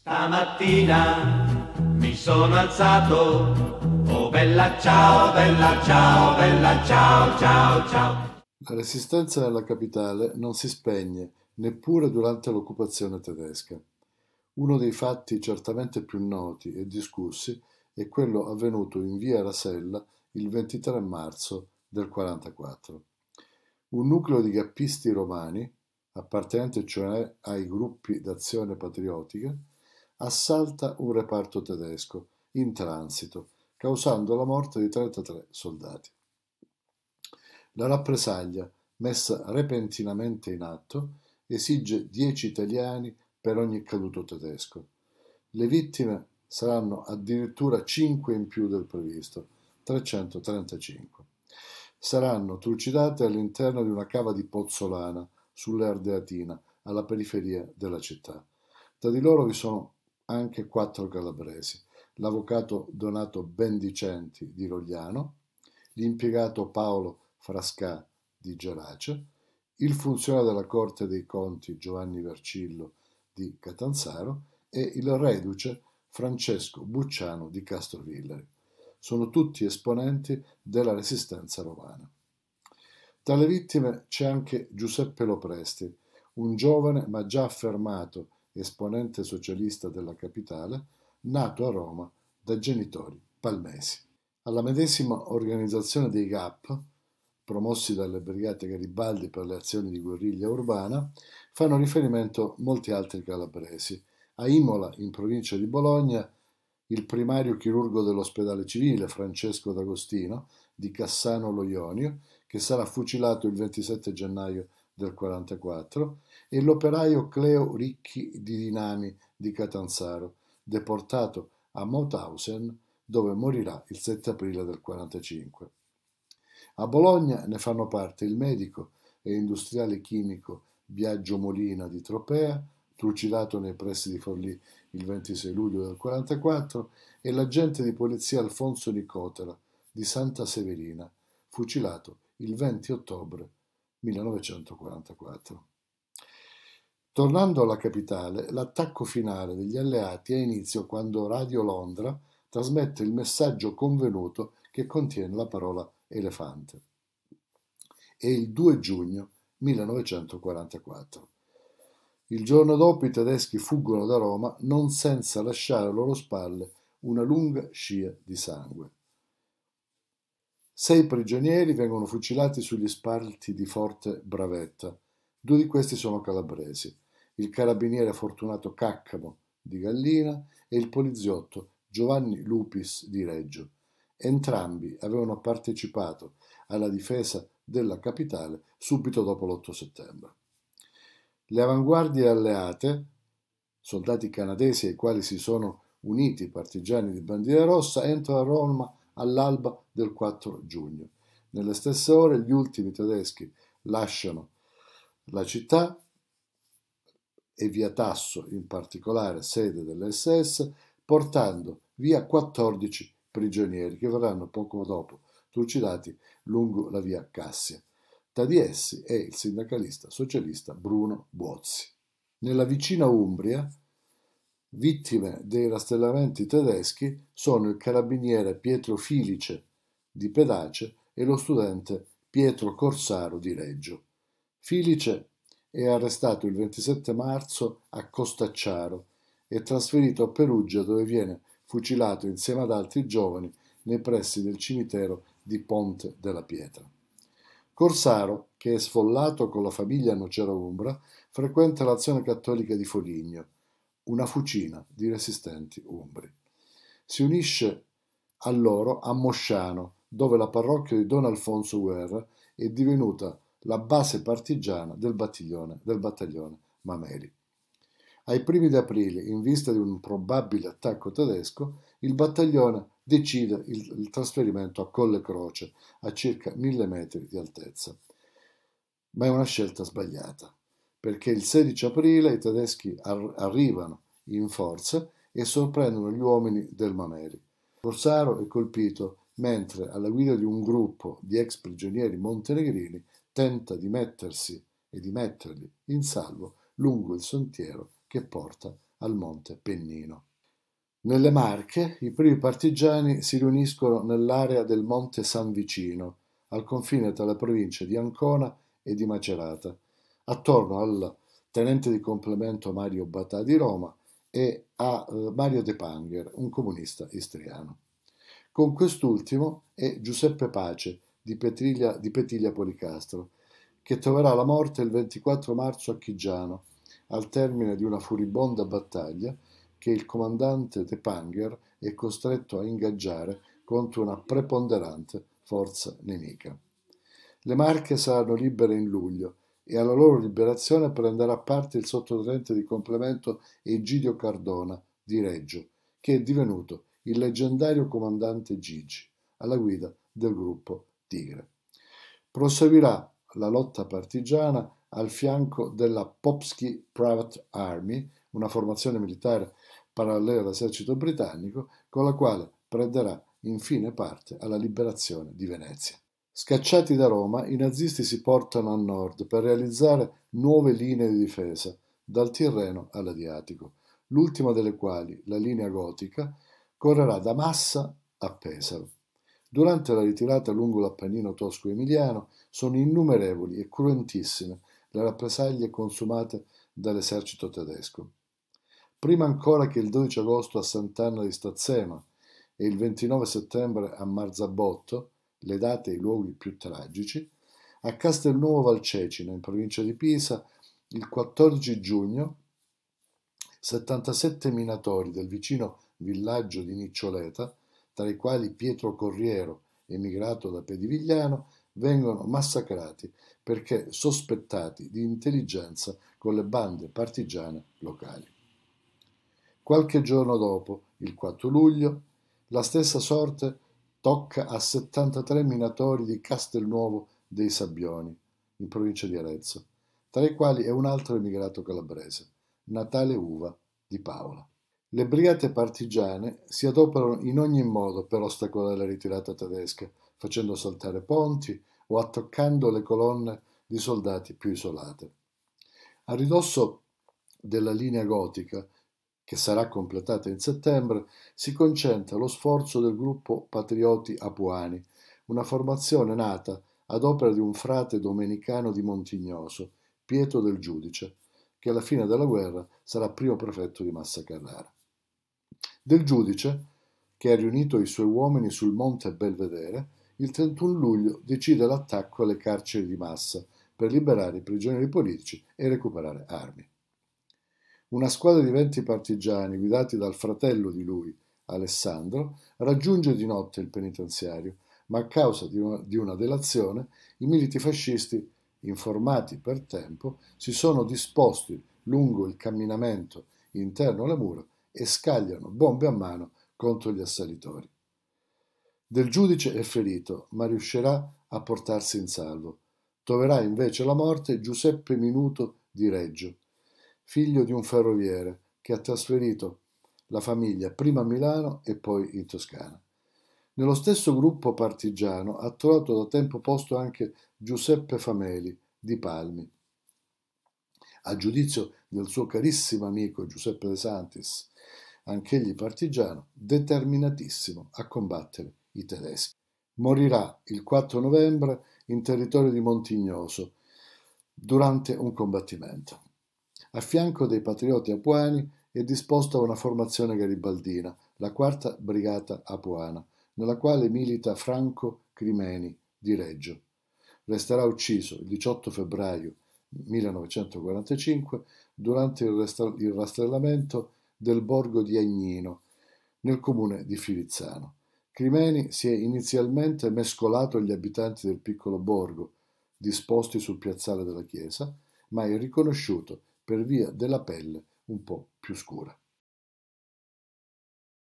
Stamattina mi sono alzato, oh bella ciao, bella ciao, bella ciao, ciao, ciao. La resistenza nella capitale non si spegne neppure durante l'occupazione tedesca. Uno dei fatti certamente più noti e discussi è quello avvenuto in via Rasella il 23 marzo del 44. Un nucleo di gappisti romani, appartenente cioè ai gruppi d'azione patriottica, assalta un reparto tedesco in transito, causando la morte di 33 soldati. La rappresaglia, messa repentinamente in atto, esige 10 italiani per ogni caduto tedesco. Le vittime saranno addirittura 5 in più del previsto, 335 saranno trucidate all'interno di una cava di Pozzolana, sull'Ardeatina, alla periferia della città. Tra di loro vi sono anche quattro calabresi, l'avvocato Donato Bendicenti di Rogliano, l'impiegato Paolo Frascà di Gerace, il funzionario della Corte dei Conti Giovanni Vercillo di Catanzaro e il reduce Francesco Bucciano di Castrovillari sono tutti esponenti della resistenza romana. Tra le vittime c'è anche Giuseppe Lopresti, un giovane ma già affermato esponente socialista della capitale, nato a Roma da genitori palmesi. Alla medesima organizzazione dei GAP, promossi dalle Brigate Garibaldi per le azioni di guerriglia urbana, fanno riferimento molti altri calabresi. A Imola, in provincia di Bologna, il primario chirurgo dell'ospedale civile Francesco D'Agostino di Cassano Lo Ionio, che sarà fucilato il 27 gennaio del 44, e l'operaio Cleo Ricchi di Dinami di Catanzaro, deportato a Mauthausen, dove morirà il 7 aprile del 45. A Bologna ne fanno parte il medico e industriale chimico Biagio Molina di Tropea, trucidato nei pressi di Forlì il 26 luglio del 44, e l'agente di polizia Alfonso Nicotera di Santa Severina, fucilato il 20 ottobre 1944. Tornando alla capitale, l'attacco finale degli alleati ha inizio quando Radio Londra trasmette il messaggio convenuto che contiene la parola elefante. È il 2 giugno 1944. Il giorno dopo i tedeschi fuggono da Roma non senza lasciare alle loro spalle una lunga scia di sangue. Sei prigionieri vengono fucilati sugli spalti di Forte Bravetta. Due di questi sono calabresi, il carabiniere Fortunato Caccamo di Gallina e il poliziotto Giovanni Lupis di Reggio. Entrambi avevano partecipato alla difesa della capitale subito dopo l'8 settembre. Le avanguardie alleate, soldati canadesi ai quali si sono uniti i partigiani di bandiera rossa, entrano a Roma all'alba del 4 giugno. Nelle stesse ore gli ultimi tedeschi lasciano la città e via Tasso in particolare, sede dell'SS, portando via 14 prigionieri che verranno poco dopo trucidati lungo la via Cassia. Tra di essi è il sindacalista socialista Bruno Buozzi. Nella vicina Umbria, vittime dei rastellamenti tedeschi sono il carabiniere Pietro Filice di Pedace e lo studente Pietro Corsaro di Reggio. Filice è arrestato il 27 marzo a Costacciaro e trasferito a Perugia dove viene fucilato insieme ad altri giovani nei pressi del cimitero di Ponte della Pietra. Corsaro, che è sfollato con la famiglia Nocera Umbra, frequenta l'azione cattolica di Foligno, una fucina di resistenti umbri. Si unisce a loro a Mosciano, dove la parrocchia di Don Alfonso Guerra è divenuta la base partigiana del battaglione, del battaglione Mameli. Ai primi di aprile, in vista di un probabile attacco tedesco, il battaglione decide il, il trasferimento a Colle Croce, a circa mille metri di altezza. Ma è una scelta sbagliata, perché il 16 aprile i tedeschi ar- arrivano in forza e sorprendono gli uomini del Mameli. Corsaro è colpito mentre alla guida di un gruppo di ex prigionieri montenegrini tenta di mettersi e di metterli in salvo lungo il sentiero che porta al monte Pennino. Nelle Marche i primi partigiani si riuniscono nell'area del monte San Vicino, al confine tra le province di Ancona e di Macerata, attorno al tenente di complemento Mario Batà di Roma e a eh, Mario De Panger, un comunista istriano. Con quest'ultimo è Giuseppe Pace di Petiglia, di Petiglia Policastro, che troverà la morte il 24 marzo a Chigiano, al termine di una furibonda battaglia che il comandante De Panger è costretto a ingaggiare contro una preponderante forza nemica. Le Marche saranno libere in luglio e alla loro liberazione prenderà parte il sottotenente di complemento Egidio Cardona di Reggio, che è divenuto il leggendario comandante Gigi, alla guida del gruppo Tigre. Proseguirà la lotta partigiana al fianco della Popsky Private Army, una formazione militare parallela all'esercito britannico, con la quale prenderà infine parte alla liberazione di Venezia. Scacciati da Roma, i nazisti si portano a nord per realizzare nuove linee di difesa, dal Tirreno all'Adriatico, l'ultima delle quali, la linea gotica, correrà da Massa a Pesaro. Durante la ritirata lungo l'Appennino tosco-emiliano sono innumerevoli e cruentissime le rappresaglie consumate dall'esercito tedesco. Prima ancora che il 12 agosto a Sant'Anna di Stazzema e il 29 settembre a Marzabotto, le date e i luoghi più tragici, a Castelnuovo Valcecina, in provincia di Pisa, il 14 giugno, 77 minatori del vicino villaggio di Niccioleta, tra i quali Pietro Corriero, emigrato da Pedivigliano, vengono massacrati perché sospettati di intelligenza con le bande partigiane locali. Qualche giorno dopo, il 4 luglio, la stessa sorte tocca a 73 minatori di Castelnuovo dei Sabbioni, in provincia di Arezzo, tra i quali è un altro emigrato calabrese, Natale Uva di Paola. Le brigate partigiane si adoperano in ogni modo per ostacolare la ritirata tedesca, facendo saltare ponti o attaccando le colonne di soldati più isolate. A ridosso della linea gotica, che sarà completata in settembre, si concentra lo sforzo del gruppo Patrioti Apuani, una formazione nata ad opera di un frate domenicano di Montignoso, Pietro del Giudice, che alla fine della guerra sarà primo prefetto di Massa Carrara. Del Giudice, che ha riunito i suoi uomini sul monte Belvedere, il 31 luglio decide l'attacco alle carceri di Massa per liberare i prigionieri politici e recuperare armi. Una squadra di venti partigiani, guidati dal fratello di lui, Alessandro, raggiunge di notte il penitenziario, ma a causa di una, di una delazione i militi fascisti, informati per tempo, si sono disposti lungo il camminamento interno alle mura e scagliano bombe a mano contro gli assalitori. Del giudice è ferito, ma riuscirà a portarsi in salvo. Troverà invece la morte Giuseppe Minuto di Reggio, figlio di un ferroviere che ha trasferito la famiglia prima a Milano e poi in Toscana. Nello stesso gruppo partigiano ha trovato da tempo posto anche Giuseppe Fameli di Palmi. A giudizio del suo carissimo amico Giuseppe De Santis, anch'egli partigiano, determinatissimo a combattere i tedeschi. Morirà il 4 novembre in territorio di Montignoso durante un combattimento. A fianco dei patrioti apuani è disposta una formazione garibaldina, la quarta brigata apuana, nella quale milita Franco Crimeni di Reggio. Resterà ucciso il 18 febbraio 1945 durante il, il rastrellamento del borgo di Agnino, nel comune di Filizzano. Crimeni si è inizialmente mescolato agli abitanti del piccolo borgo, disposti sul piazzale della chiesa, ma è riconosciuto per via della pelle un po' più scura.